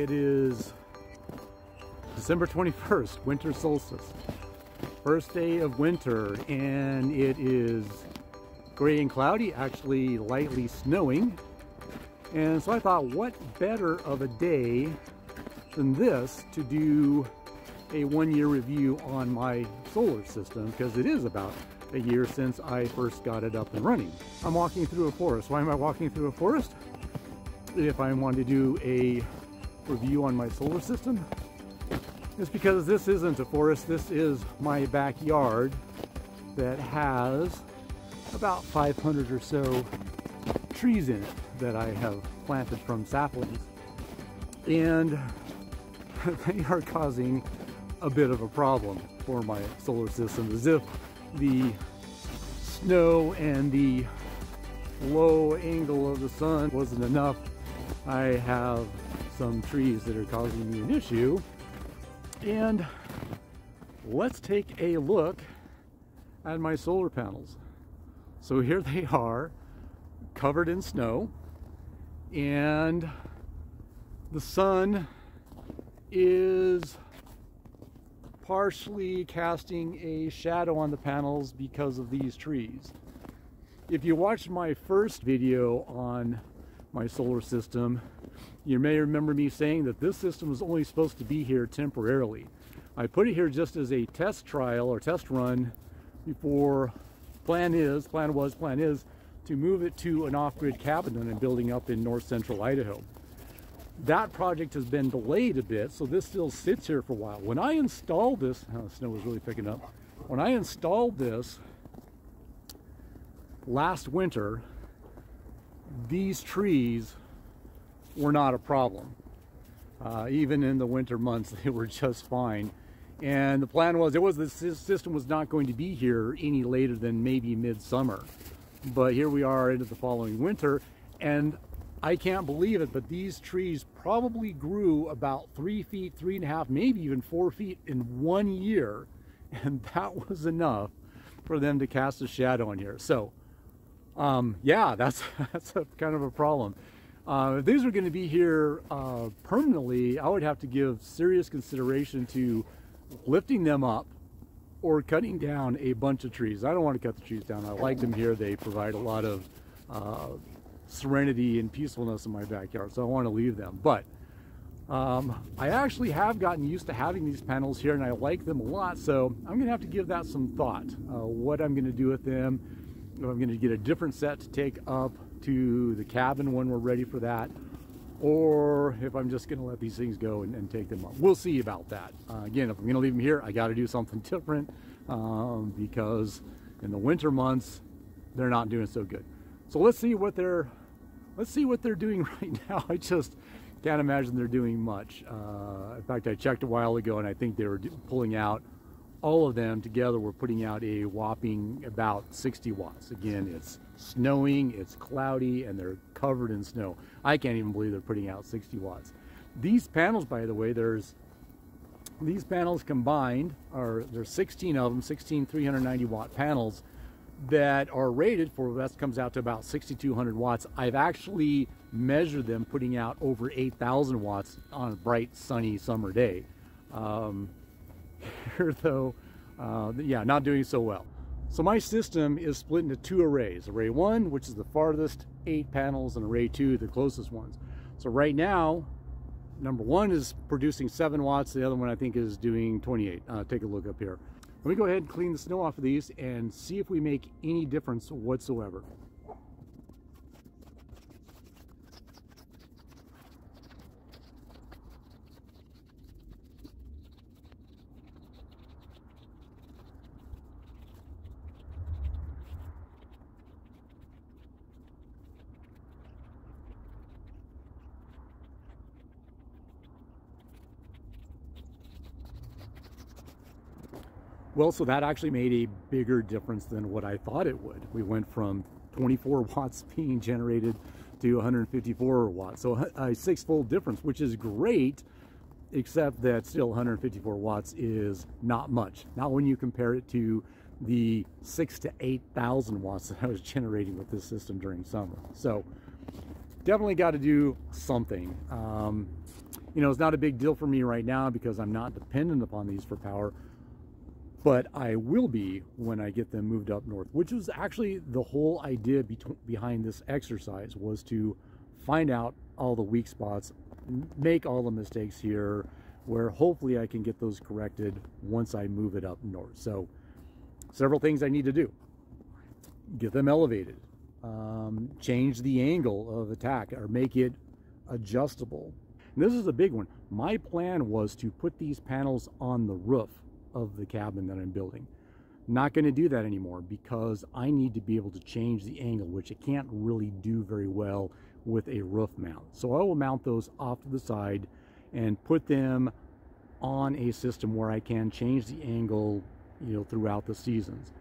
It is December 21st, winter solstice. First day of winter, and it is gray and cloudy, actually lightly snowing. And so I thought, what better of a day than this to do a one year review on my solar system because it is about a year since I first got it up and running. I'm walking through a forest. Why am I walking through a forest? If I want to do a review on my solar system, it's because this isn't a forest. This is my backyard that has about 500 or so trees in it that I have planted from saplings. And they are causing a bit of a problem for my solar system as if the snow and the low angle of the sun wasn't enough. I have some trees that are causing me an issue. And let's take a look at my solar panels. So here they are, covered in snow, and the sun is partially casting a shadow on the panels because of these trees. If you watched my first video on my solar system, you may remember me saying that this system was only supposed to be here temporarily. I put it here just as a test trial or test run before plan is, plan was, plan is to move it to an off-grid cabin I'm building up in north central Idaho that project has been delayed a bit, so this still sits here for a while. When I installed this, oh, the snow was really picking up. When I installed this last winter, these trees were not a problem. Uh, even in the winter months, they were just fine. And the plan was, it was the system was not going to be here any later than maybe midsummer. But here we are into the following winter, and I can't believe it, but these trees probably grew about three feet, three and a half, maybe even four feet in one year. And that was enough for them to cast a shadow on here. So, um, yeah, that's, that's a kind of a problem. Uh, if these were going to be here uh, permanently, I would have to give serious consideration to lifting them up or cutting down a bunch of trees. I don't want to cut the trees down. I like them here. They provide a lot of uh, serenity and peacefulness in my backyard, so I want to leave them. But um, I actually have gotten used to having these panels here and I like them a lot, so I'm going to have to give that some thought. Uh, what I'm going to do with them, if I'm going to get a different set to take up to the cabin when we're ready for that, or if I'm just to let these things go and, and, take them up. We'll see about that. Uh, again, if I'm to leave them here, I got to do something different um, because in the winter months, they're not doing so good. So let's see what they're let's see what they're doing right now. I just can't imagine they're doing much. Uh, in fact, I checked a while ago and I think they were pulling out all of them together were putting out a whopping about 60 watts. Again, it's snowing, it's cloudy, and they're covered in snow. I can't even believe they're putting out 60 watts. These panels, by the way, there's these panels combined are there's 16 of them, 16 390 watt panels that are rated for that comes out to about 6200 watts. I've actually measured them putting out over 8000 watts on a bright sunny summer day. Um, here though, uh, yeah, not doing so well. So my system is split into two arrays. Array one, which is the farthest eight panels, and array two, the closest ones. So right now, number one is producing seven watts. The other one I think is doing 28. Uh, take a look up here. Let me go ahead and clean the snow off of these and see if we make any difference whatsoever. Well, so that actually made a bigger difference than what I thought it would. We went from 24 watts being generated to 154 watts. So a six-fold difference, which is great, except that still 154 watts is not much. Not when you compare it to the six to 8,000 watts that I was generating with this system during summer. So definitely got to do something. Um, You know, it's not a big deal for me right now because I'm not dependent upon these for power, but I will be when I get them moved up north, which was actually the whole idea be behind this exercise was to find out all the weak spots, make all the mistakes here, where hopefully I can get those corrected once I move it up north. So several things I need to do. Get them elevated, um, change the angle of attack or make it adjustable. And this is a big one. My plan was to put these panels on the roof of the cabin that I'm building. Not going to do that anymore because I need to be able to change the angle, which I can't really do very well with a roof mount. So I will mount those off to the side and put them on a system where I can change the angle, you know, throughout the seasons.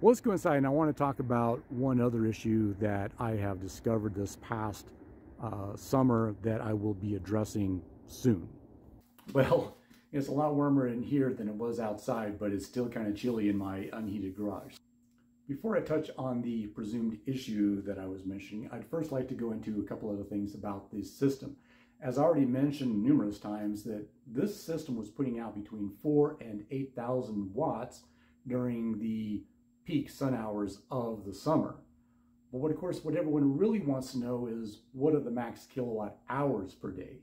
Well, let's go inside and I want to talk about one other issue that I have discovered this past uh, summer that I will be addressing soon. Well, it's a lot warmer in here than it was outside, but it's still kind of chilly in my unheated garage. Before I touch on the presumed issue that I was mentioning, I'd first like to go into a couple other things about this system. As I already mentioned numerous times that this system was putting out between 4 and 8,000 watts during the peak sun hours of the summer. But what, of course, what everyone really wants to know is what are the max kilowatt hours per day?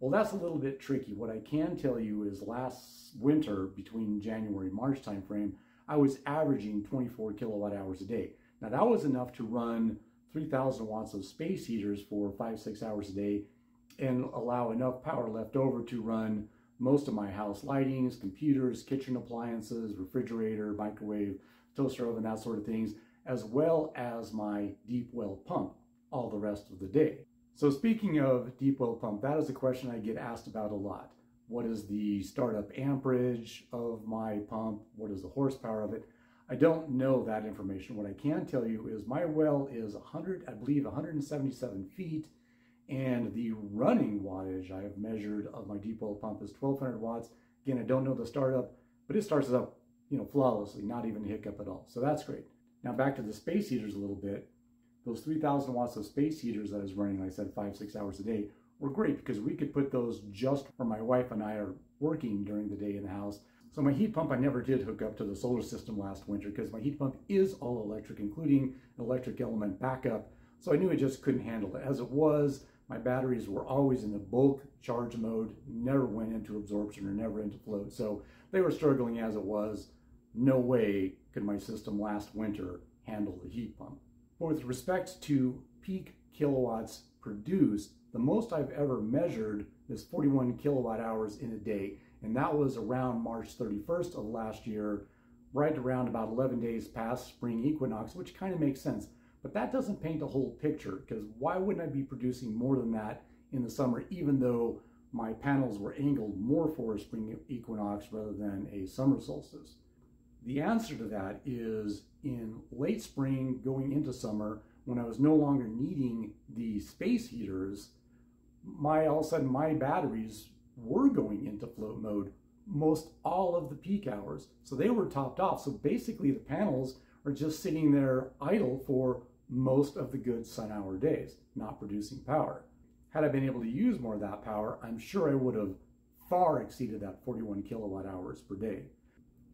Well, that's a little bit tricky. What I can tell you is last winter, between January and March timeframe, I was averaging 24 kilowatt hours a day. Now that was enough to run 3,000 watts of space heaters for five, six hours a day and allow enough power left over to run most of my house lightings, computers, kitchen appliances, refrigerator, microwave, toaster oven, that sort of things, as well as my deep well pump all the rest of the day. So speaking of deep well pump, that is a question I get asked about a lot. What is the startup amperage of my pump? What is the horsepower of it? I don't know that information. What I can tell you is my well is 100, I believe 177 feet, and the running wattage I have measured of my deep well pump is 1200 watts. Again, I don't know the startup, but it starts up you know, flawlessly, not even a hiccup at all. So that's great. Now back to the space heaters a little bit. Those 3000 watts of space heaters that I was running, like I said, five, six hours a day, were great because we could put those just where my wife and I are working during the day in the house. So my heat pump, I never did hook up to the solar system last winter because my heat pump is all electric, including electric element backup. So I knew it just couldn't handle it. As it was, my batteries were always in the bulk charge mode, never went into absorption or never into float. So they were struggling as it was no way could my system last winter handle the heat pump. But with respect to peak kilowatts produced, the most I've ever measured is 41 kilowatt hours in a day. And that was around March 31st of last year, right around about 11 days past spring equinox, which kind of makes sense. But that doesn't paint a whole picture because why wouldn't I be producing more than that in the summer, even though my panels were angled more for a spring equinox rather than a summer solstice? The answer to that is in late spring going into summer, when I was no longer needing the space heaters, my all of a sudden my batteries were going into float mode most all of the peak hours. So they were topped off. So basically the panels are just sitting there idle for most of the good sun hour days, not producing power. Had I been able to use more of that power, I'm sure I would have far exceeded that 41 kilowatt hours per day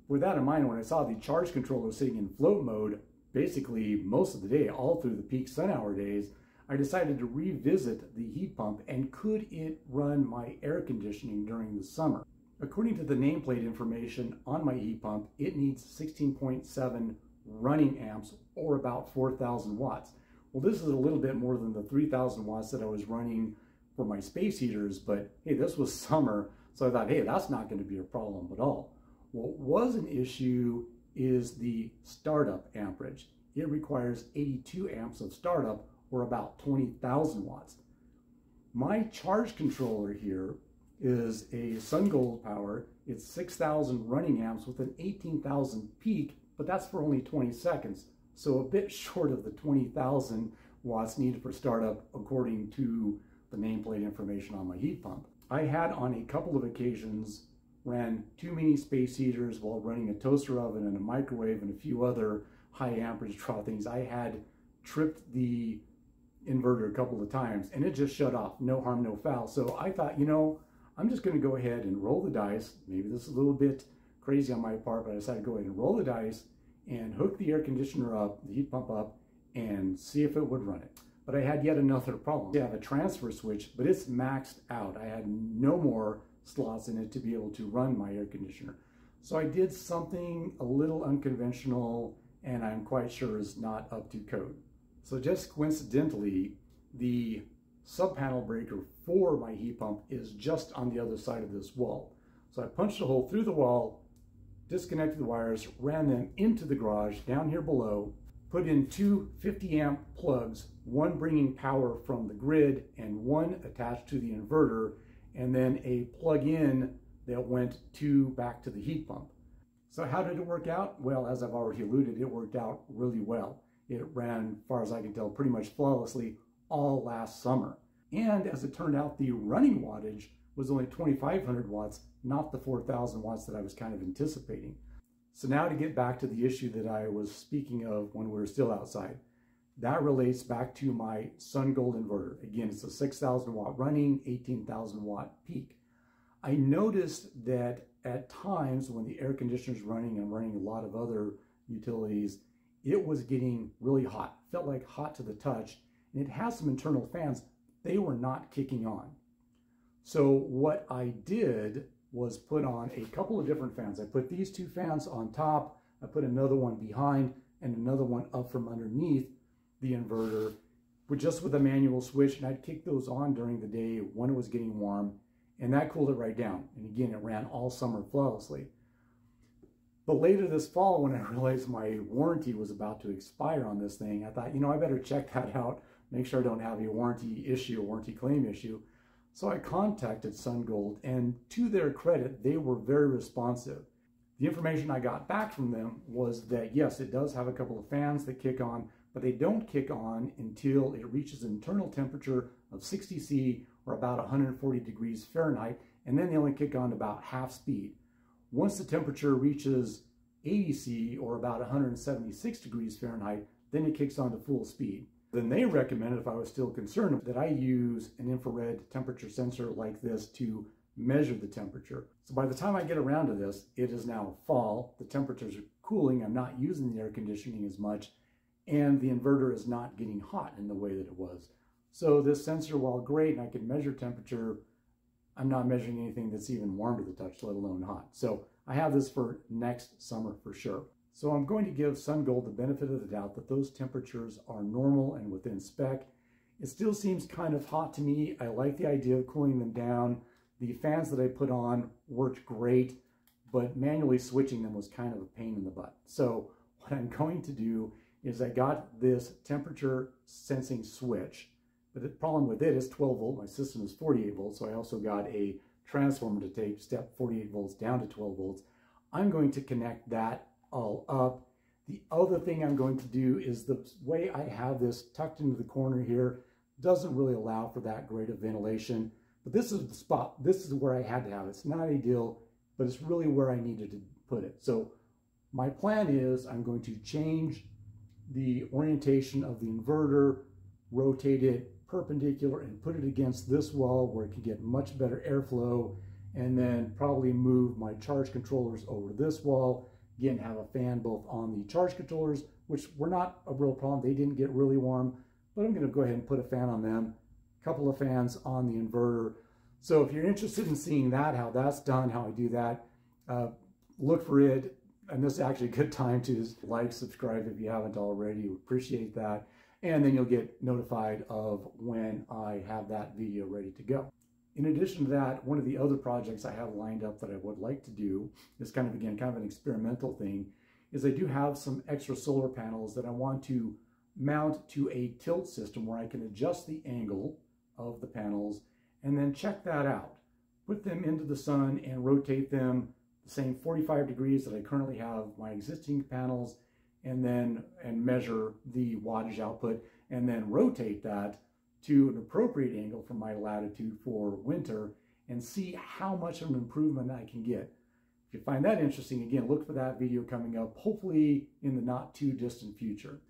with that in mind, when I saw the charge controller sitting in float mode, basically most of the day, all through the peak sun hour days, I decided to revisit the heat pump and could it run my air conditioning during the summer. According to the nameplate information on my heat pump, it needs 16.7 running amps or about 4,000 watts. Well, this is a little bit more than the 3,000 watts that I was running for my space heaters, but hey, this was summer, so I thought, hey, that's not going to be a problem at all. What was an issue is the startup amperage. It requires 82 amps of startup or about 20,000 watts. My charge controller here is a SunGold power. It's 6,000 running amps with an 18,000 peak, but that's for only 20 seconds. So a bit short of the 20,000 watts needed for startup according to the nameplate information on my heat pump. I had on a couple of occasions ran two mini space heaters while running a toaster oven and a microwave and a few other high amperage draw things. I had tripped the inverter a couple of times and it just shut off. No harm, no foul. So I thought, you know, I'm just going to go ahead and roll the dice. Maybe this is a little bit crazy on my part, but I decided to go ahead and roll the dice and hook the air conditioner up, the heat pump up, and see if it would run it. But I had yet another problem. I have a transfer switch, but it's maxed out. I had no more slots in it to be able to run my air conditioner. So I did something a little unconventional and I'm quite sure is not up to code. So just coincidentally, the sub panel breaker for my heat pump is just on the other side of this wall. So I punched a hole through the wall, disconnected the wires, ran them into the garage down here below, put in two 50 amp plugs, one bringing power from the grid and one attached to the inverter, and then a plug-in that went to back to the heat pump. So how did it work out? Well, as I've already alluded, it worked out really well. It ran, far as I can tell, pretty much flawlessly all last summer. And as it turned out, the running wattage was only 2,500 watts, not the 4,000 watts that I was kind of anticipating. So now to get back to the issue that I was speaking of when we were still outside. That relates back to my Sun Gold inverter. Again, it's a 6,000 watt running, 18,000 watt peak. I noticed that at times when the air conditioner is running and running a lot of other utilities, it was getting really hot. Felt like hot to the touch. And it has some internal fans. They were not kicking on. So what I did was put on a couple of different fans. I put these two fans on top. I put another one behind and another one up from underneath the inverter with just with a manual switch. And I'd kick those on during the day when it was getting warm and that cooled it right down. And again, it ran all summer flawlessly. But later this fall, when I realized my warranty was about to expire on this thing, I thought, you know, I better check that out, make sure I don't have a warranty issue, a warranty claim issue. So I contacted SunGold, and to their credit, they were very responsive. The information I got back from them was that yes, it does have a couple of fans that kick on, but they don't kick on until it reaches an internal temperature of 60 C or about 140 degrees Fahrenheit, and then they only kick on about half speed. Once the temperature reaches 80 C or about 176 degrees Fahrenheit, then it kicks on to full speed. Then they recommended, if I was still concerned, that I use an infrared temperature sensor like this to measure the temperature. So by the time I get around to this, it is now fall, the temperatures are cooling, I'm not using the air conditioning as much, and the inverter is not getting hot in the way that it was. So this sensor, while great, and I can measure temperature, I'm not measuring anything that's even warm to the touch, let alone hot. So I have this for next summer for sure. So I'm going to give SunGold the benefit of the doubt that those temperatures are normal and within spec. It still seems kind of hot to me. I like the idea of cooling them down. The fans that I put on worked great, but manually switching them was kind of a pain in the butt. So what I'm going to do is I got this temperature sensing switch but the problem with it is 12 volt. My system is 48 volts, so I also got a transformer to take step 48 volts down to 12 volts. I'm going to connect that all up. The other thing I'm going to do is the way I have this tucked into the corner here doesn't really allow for that great of ventilation. But this is the spot. This is where I had to have it. It's not ideal, but it's really where I needed to put it. So my plan is I'm going to change the orientation of the inverter, rotate it perpendicular and put it against this wall where it can get much better airflow and then probably move my charge controllers over to this wall. Again, have a fan both on the charge controllers, which were not a real problem. They didn't get really warm, but I'm gonna go ahead and put a fan on them, a couple of fans on the inverter. So if you're interested in seeing that, how that's done, how I do that, uh, look for it. And this is actually a good time to like, subscribe if you haven't already. Appreciate that and then you'll get notified of when I have that video ready to go. In addition to that, one of the other projects I have lined up that I would like to do is kind of, again, kind of an experimental thing, is I do have some extra solar panels that I want to mount to a tilt system where I can adjust the angle of the panels and then check that out. Put them into the sun and rotate them same 45 degrees that I currently have my existing panels and then and measure the wattage output and then rotate that to an appropriate angle for my latitude for winter and see how much of an improvement I can get. If you find that interesting, again, look for that video coming up, hopefully in the not too distant future.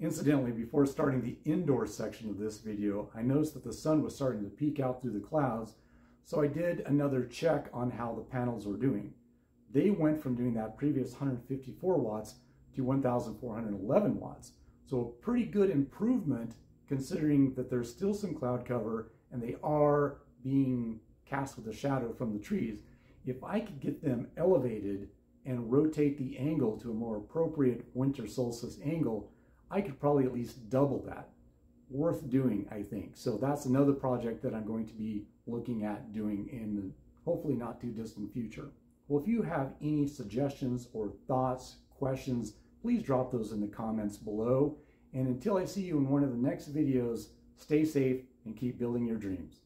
Incidentally, before starting the indoor section of this video, I noticed that the sun was starting to peek out through the clouds, so I did another check on how the panels were doing. They went from doing that previous 154 watts to 1,411 watts. So a pretty good improvement considering that there's still some cloud cover and they are being cast with a shadow from the trees. If I could get them elevated and rotate the angle to a more appropriate winter solstice angle, I could probably at least double that. Worth doing, I think. So that's another project that I'm going to be looking at doing in the hopefully not too distant future. Well, if you have any suggestions or thoughts, questions, please drop those in the comments below. And until I see you in one of the next videos, stay safe and keep building your dreams.